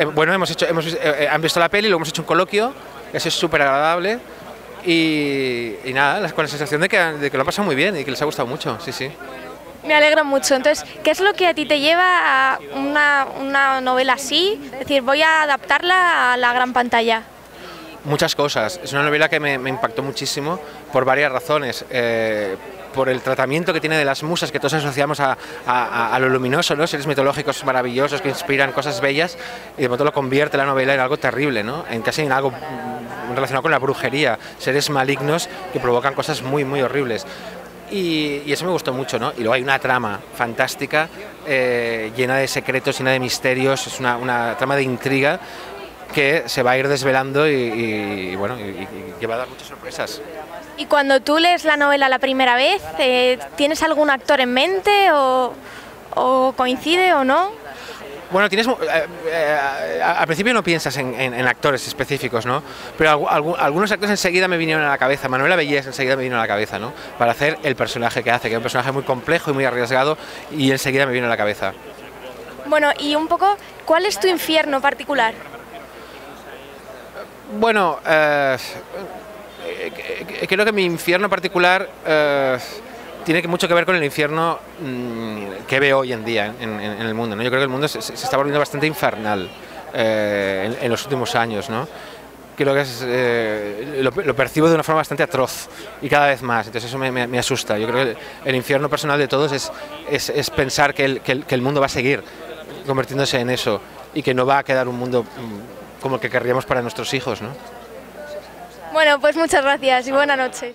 Eh, bueno, hemos hecho, hemos, eh, han visto la peli, luego hemos hecho un coloquio, eso es súper agradable. Y, y, nada, con la sensación de que, de que lo han pasado muy bien y que les ha gustado mucho, sí, sí. Me alegro mucho. Entonces, ¿qué es lo que a ti te lleva a una, una novela así? Es decir, voy a adaptarla a la gran pantalla. Muchas cosas. Es una novela que me, me impactó muchísimo por varias razones. Eh, por el tratamiento que tiene de las musas, que todos asociamos a, a, a, lo luminoso, ¿no? seres mitológicos maravillosos que inspiran cosas bellas, y de pronto lo convierte la novela en algo terrible, ¿no? en casi en algo relacionado con la brujería, seres malignos que provocan cosas muy, muy horribles. Y, y, eso me gustó mucho, ¿no? Y luego hay una trama fantástica, eh, llena de secretos, llena de misterios, es una, una, trama de intriga que se va a ir desvelando y, y bueno, y, y va a dar muchas sorpresas. Y cuando tú lees la novela la primera vez, eh, ¿tienes algún actor en mente o, o coincide o no? Bueno, tienes, eh, eh, al principio no piensas en, en, en, actores específicos, ¿no? Pero alg algunos actores enseguida me vinieron a la cabeza. Manuela Bellés enseguida me vino a la cabeza, ¿no? Para hacer el personaje que hace, que es un personaje muy complejo y muy arriesgado, y enseguida me vino a la cabeza. Bueno, y un poco, ¿cuál es tu infierno particular? Bueno, eh, creo que mi infierno particular eh, tiene mucho que ver con el infierno mmm, que veo hoy en día en, el mundo. ¿no? Yo creo que el mundo se, se está volviendo bastante infernal eh, en, los últimos años. ¿no? Creo que es, eh, lo, lo, percibo de una forma bastante atroz y cada vez más. Entonces eso me, asusta. Yo creo que el infierno personal de todos es, pensar que el mundo va a seguir convirtiéndose en eso y que no va a quedar un mundo mm, como el que querríamos para nuestros hijos. ¿no? Bueno, pues muchas gracias y buena noche.